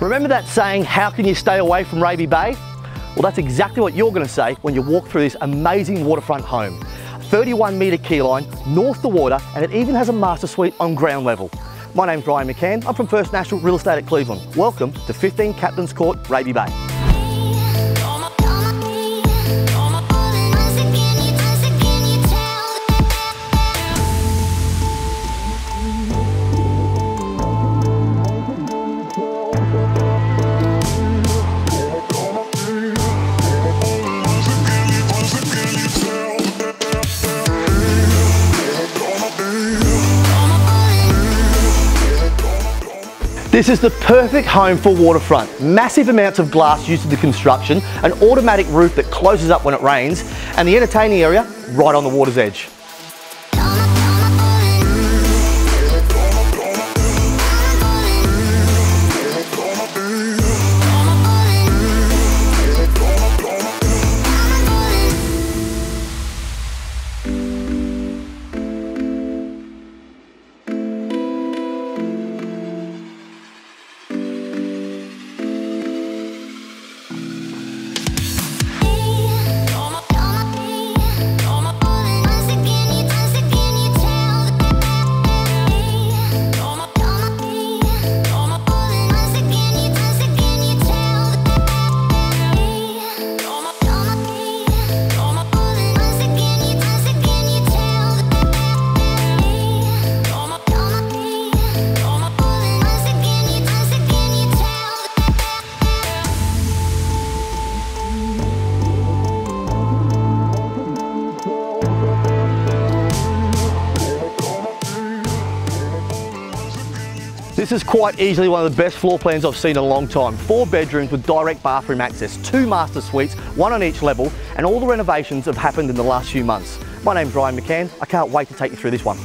Remember that saying, how can you stay away from Raby Bay? Well, that's exactly what you're going to say when you walk through this amazing waterfront home. 31 metre quayline, north to water, and it even has a master suite on ground level. My name's Ryan McCann. I'm from First National Real Estate at Cleveland. Welcome to 15 Captain's Court, Raby Bay. This is the perfect home for waterfront. Massive amounts of glass used in the construction, an automatic roof that closes up when it rains, and the entertaining area right on the water's edge. This is quite easily one of the best floor plans I've seen in a long time. Four bedrooms with direct bathroom access, two master suites, one on each level, and all the renovations have happened in the last few months. My name's Ryan McCann. I can't wait to take you through this one.